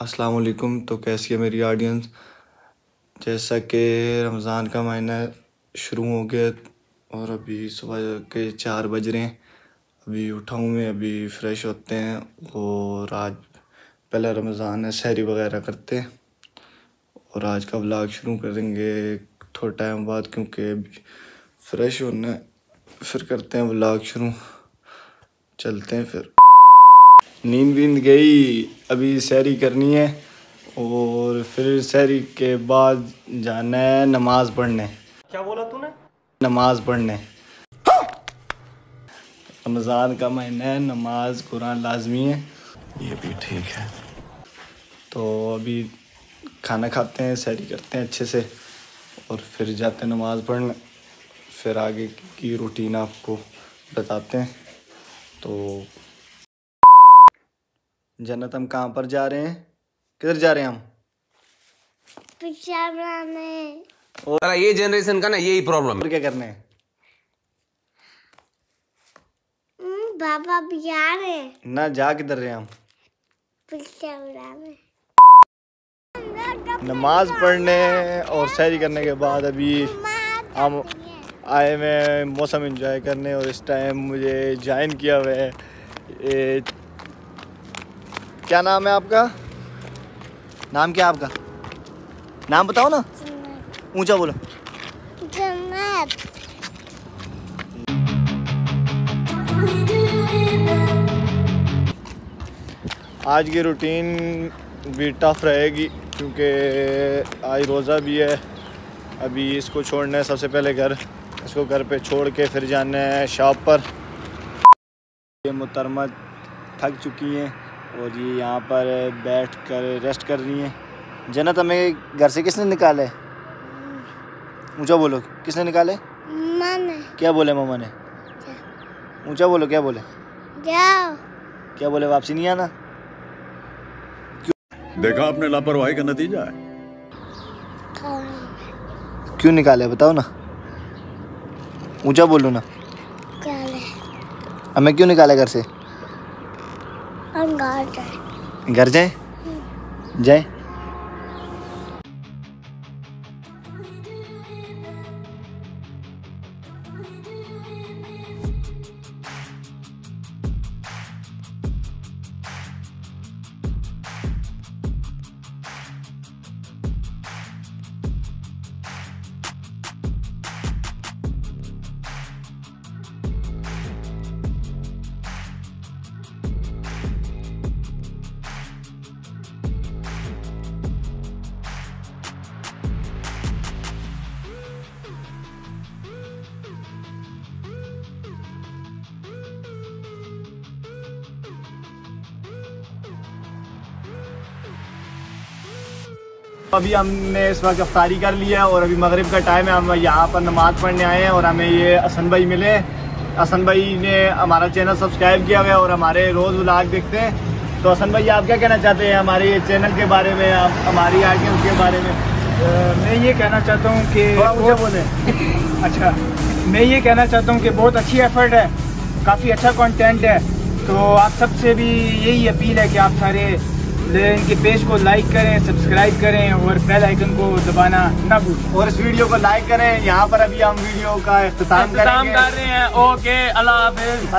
अस्सलाम वालेकुम तो कैसी है मेरी ऑडियंस जैसा कि रमज़ान का महीना शुरू हो गया और अभी सुबह के चार बज रहे हैं। अभी उठा हूँ मैं, अभी फ्रेश होते हैं और आज पहले रमज़ान है, शहरी वगैरह करते हैं। और आज का व्लॉग शुरू करेंगे थोड़ा टाइम बाद क्योंकि अभी फ्रेश होना है, फिर करते हैं व्लॉग शुरू। चलते हैं फिर। नींद वींद गई अभी सैरी करनी है और फिर सैरी के बाद जाना है नमाज़ पढ़ने। क्या बोला तूने? नमाज़ पढ़ने। रमज़ान का महीना है नमाज़ कुरान लाजमी है। ये भी ठीक है। तो अभी खाना खाते हैं सैरी करते हैं अच्छे से और फिर जाते हैं नमाज़ पढ़ने। फिर आगे की रूटीन आपको बताते हैं। तो जन्नत हम कहाँ पर जा रहे हैं? किधर जा रहे हैं हम? पिक्चर बनाने। साला ये जनरेशन का ना यही प्रॉब्लम और क्या करने हैं? हम्म, बाबा भी आ रहे हैं। ना जा किधर रहे हैं हम? पिक्चर बनाने। नमाज़ पढ़ने और सैरी करने के बाद अभी हम आए मैं मौसम एंजॉय करने और इस टाइम मुझे ज्वाइन किया हुआ है। क्या नाम है आपका? नाम क्या आपका? नाम बताओ ना। ऊँचा बोलो। जन्नत। आज की रूटीन भी टफ रहेगी क्योंकि आज रोज़ा भी है। अभी इसको छोड़ना है सबसे पहले घर। इसको घर पे छोड़ के फिर जाना है शॉप पर। ये मुतरमा थक चुकी हैं। और ये यहाँ पर बैठ कर रेस्ट कर रही हैं। जन्नत हमें घर से किसने निकाले? ऊँचा बोलो किसने निकाले? मन क्या बोले मामा ने? ऊँचा बोलो क्या बोले? जाओ। क्या बोले वापसी नहीं आना? देखा आपने लापरवाही का नतीजा है। क्यों निकाले बताओ ना। ऊँचा बोलो ना। हमें क्यों निकाला घर से? घर जाए? जाए? अभी हमने इस वक्त अफ्तारी कर लिया है और अभी मगरिब का टाइम है। हम यहाँ पर नमाज़ पढ़ने आए हैं और हमें ये असन भाई मिले। असन भाई ने हमारा चैनल सब्सक्राइब किया हुआ है और हमारे रोज़ व्लॉग देखते हैं। तो असन भाई आप क्या कहना चाहते हैं हमारे ये चैनल के बारे में आप हमारी ऑडियंस के बारे में? मैं ये कहना चाहता हूँ कि बहुत- बोले। अच्छा मैं ये कहना चाहता हूँ कि बहुत अच्छी एफर्ट है काफ़ी अच्छा कंटेंट है। तो आप सबसे भी यही अपील है कि आप सारे इनके पेज को लाइक करें सब्सक्राइब करें और बेल आइकन को दबाना ना भूलें। और इस वीडियो को लाइक करें। यहाँ पर अभी हम वीडियो का अख्ताम कर रहे हैं। ओके अल्लाह हाफिज।